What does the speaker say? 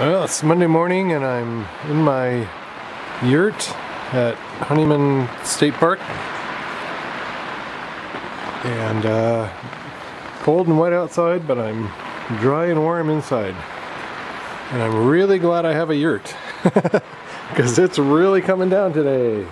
Well, it's Monday morning and I'm in my yurt at Honeyman State Park. And uh, cold and wet outside, but I'm dry and warm inside. And I'm really glad I have a yurt because it's really coming down today.